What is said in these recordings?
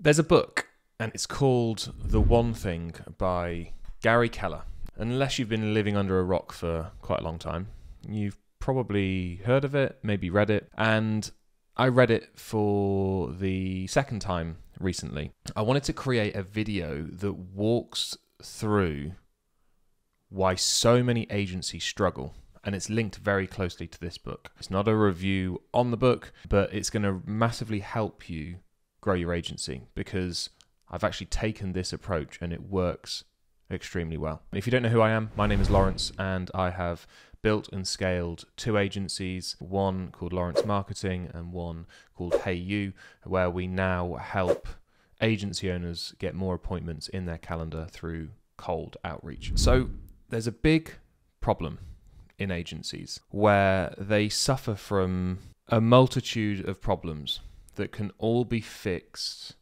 There's a book, and it's called The One Thing by Gary Keller. Unless you've been living under a rock for quite a long time, you've probably heard of it, maybe read it, and I read it for the second time recently. I wanted to create a video that walks through why so many agencies struggle. And it's linked very closely to this book. It's not a review on the book, but it's going to massively help you grow your agency because I've actually taken this approach and it works extremely well. If you don't know who I am, my name is Laurence and I have built and scaled two agencies, one called Laurence Marketing and one called Hey Ewe, where we now help agency owners get more appointments in their calendar through cold outreach. So there's a big problem in agencies where they suffer from a multitude of problems that can all be fixed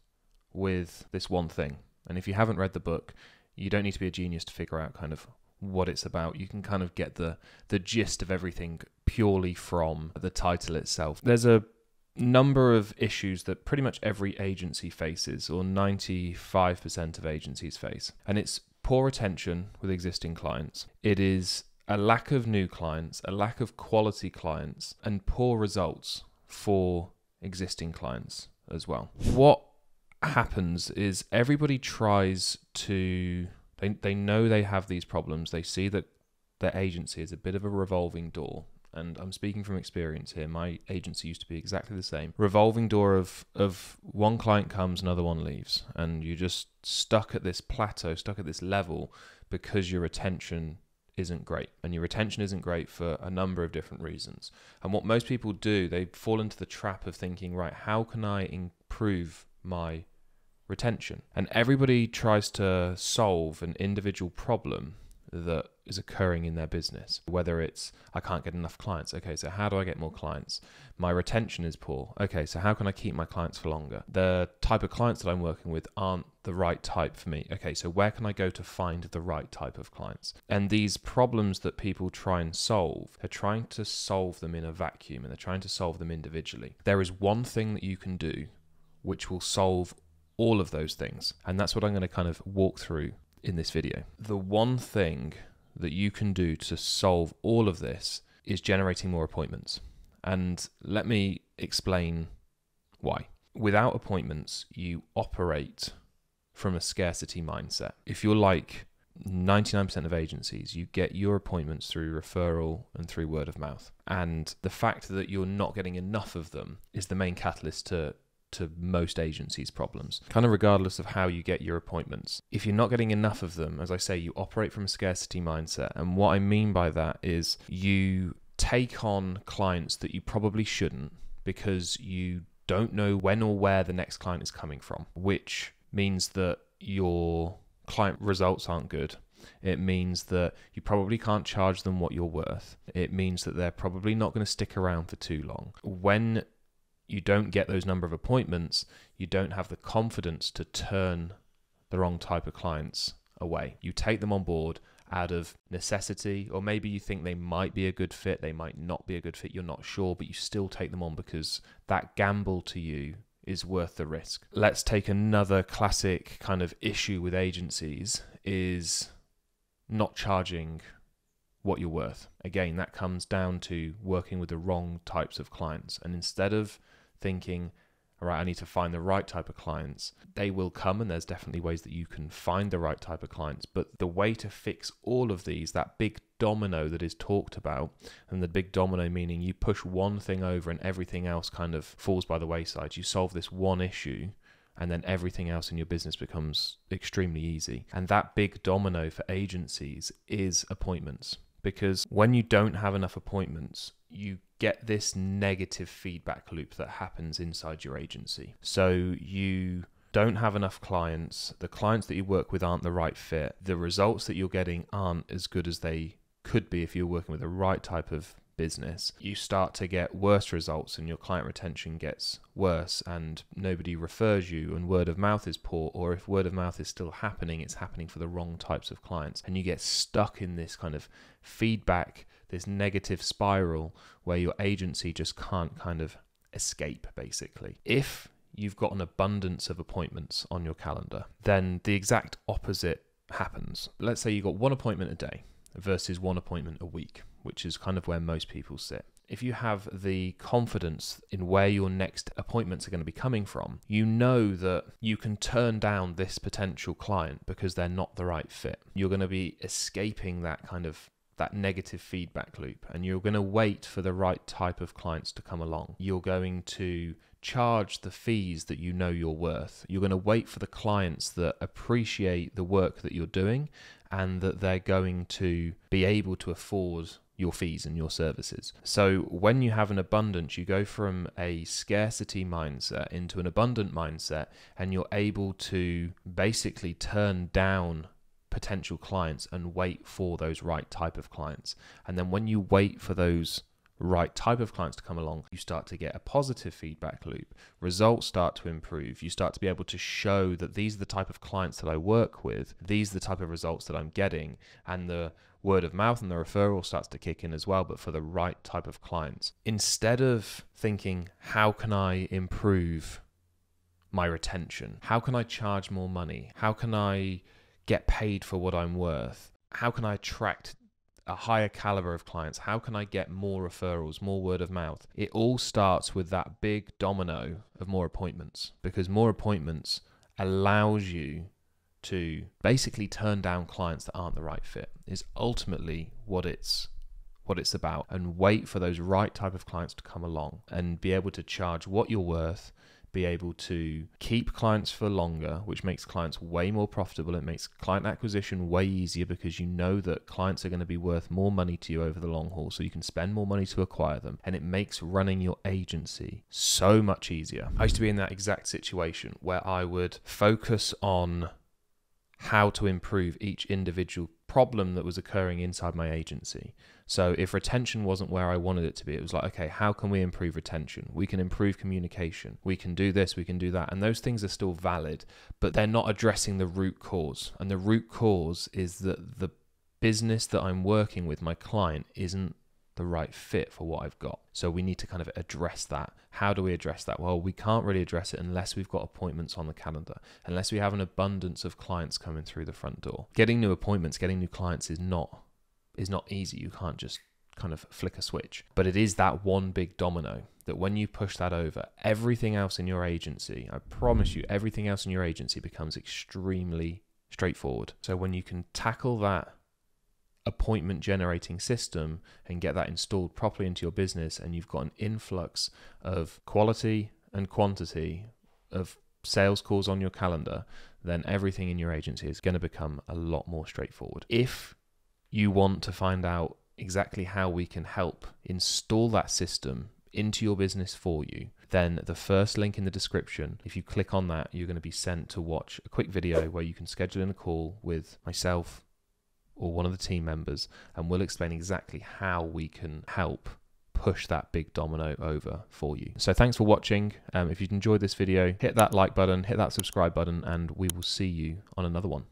with this one thing. And if you haven't read the book, you don't need to be a genius to figure out kind of what it's about. You can kind of get the the gist of everything purely from the title itself. There's a number of issues that pretty much every agency faces or 95% of agencies face. And it's poor attention with existing clients. It is a lack of new clients, a lack of quality clients and poor results for existing clients as well. What happens is everybody tries to they they know they have these problems. They see that their agency is a bit of a revolving door. And I'm speaking from experience here. My agency used to be exactly the same. Revolving door of of one client comes, another one leaves, and you're just stuck at this plateau, stuck at this level because your retention isn't great. And your retention isn't great for a number of different reasons. And what most people do, they fall into the trap of thinking, right, how can I improve my retention? And everybody tries to solve an individual problem that is occurring in their business. Whether it's, I can't get enough clients. Okay, so how do I get more clients? My retention is poor. Okay, so how can I keep my clients for longer? The type of clients that I'm working with aren't the right type for me. Okay, so where can I go to find the right type of clients? And these problems that people try and solve, they're trying to solve them in a vacuum and they're trying to solve them individually. There is one thing that you can do which will solve all of those things. And that's what I'm going to kind of walk through in this video. The one thing that you can do to solve all of this is generating more appointments. And let me explain why. Without appointments, you operate from a scarcity mindset. If you're like 99% of agencies, you get your appointments through referral and through word of mouth. And the fact that you're not getting enough of them is the main catalyst to to most agencies' problems, kind of regardless of how you get your appointments. If you're not getting enough of them, as I say, you operate from a scarcity mindset. And what I mean by that is you take on clients that you probably shouldn't because you don't know when or where the next client is coming from, which means that your client results aren't good. It means that you probably can't charge them what you're worth. It means that they're probably not going to stick around for too long. When you don't get those number of appointments, you don't have the confidence to turn the wrong type of clients away. You take them on board out of necessity, or maybe you think they might be a good fit, they might not be a good fit, you're not sure, but you still take them on because that gamble to you is worth the risk. Let's take another classic kind of issue with agencies is not charging what you're worth. Again, that comes down to working with the wrong types of clients. And instead of thinking, all right, I need to find the right type of clients. They will come, and there's definitely ways that you can find the right type of clients. But the way to fix all of these, that big domino that is talked about, and the big domino meaning you push one thing over and everything else kind of falls by the wayside. You solve this one issue, and then everything else in your business becomes extremely easy. And that big domino for agencies is appointments. Because when you don't have enough appointments, you get this negative feedback loop that happens inside your agency. So you don't have enough clients, the clients that you work with aren't the right fit, the results that you're getting aren't as good as they could be if you're working with the right type of business, you start to get worse results and your client retention gets worse and nobody refers you and word of mouth is poor or if word of mouth is still happening it's happening for the wrong types of clients. And you get stuck in this kind of feedback this negative spiral where your agency just can't kind of escape basically. If you've got an abundance of appointments on your calendar, then the exact opposite happens. Let's say you've got one appointment a day versus one appointment a week, which is kind of where most people sit. If you have the confidence in where your next appointments are going to be coming from, you know that you can turn down this potential client because they're not the right fit. You're going to be escaping that kind of that negative feedback loop and you're going to wait for the right type of clients to come along. You're going to charge the fees that you know you're worth. You're going to wait for the clients that appreciate the work that you're doing and that they're going to be able to afford your fees and your services. So when you have an abundance, you go from a scarcity mindset into an abundant mindset and you're able to basically turn down potential clients and wait for those right type of clients. And then when you wait for those right type of clients to come along, you start to get a positive feedback loop. Results start to improve. You start to be able to show that these are the type of clients that I work with, these are the type of results that I'm getting, and the word of mouth and the referral starts to kick in as well, but for the right type of clients. Instead of thinking, how can I improve my retention? How can I charge more money? How can I get paid for what I'm worth? How can I attract a higher caliber of clients? How can I get more referrals, more word of mouth? It all starts with that big domino of more appointments because more appointments allows you to basically turn down clients that aren't the right fit is ultimately what it's what it's about and wait for those right type of clients to come along and be able to charge what you're worth be able to keep clients for longer, which makes clients way more profitable. It makes client acquisition way easier because you know that clients are going to be worth more money to you over the long haul, so you can spend more money to acquire them. And it makes running your agency so much easier. I used to be in that exact situation where I would focus on how to improve each individual problem that was occurring inside my agency. So if retention wasn't where I wanted it to be, it was like, okay, how can we improve retention? We can improve communication. We can do this, we can do that. And those things are still valid, but they're not addressing the root cause. And the root cause is that the business that I'm working with, my client, isn't the right fit for what I've got. So we need to kind of address that. How do we address that? Well, we can't really address it unless we've got appointments on the calendar, unless we have an abundance of clients coming through the front door. Getting new appointments, getting new clients is not is not easy. You can't just kind of flick a switch. But it is that one big domino that when you push that over, everything else in your agency, I promise you, everything else in your agency becomes extremely straightforward. So when you can tackle that appointment generating system and get that installed properly into your business and you've got an influx of quality and quantity of sales calls on your calendar then everything in your agency is going to become a lot more straightforward. If you want to find out exactly how we can help install that system into your business for you, then the first link in the description, if you click on that, you're going to be sent to watch a quick video where you can schedule in a call with myself, or one of the team members, and we'll explain exactly how we can help push that big domino over for you. So thanks for watching. Um, if you've enjoyed this video, hit that like button, hit that subscribe button, and we will see you on another one.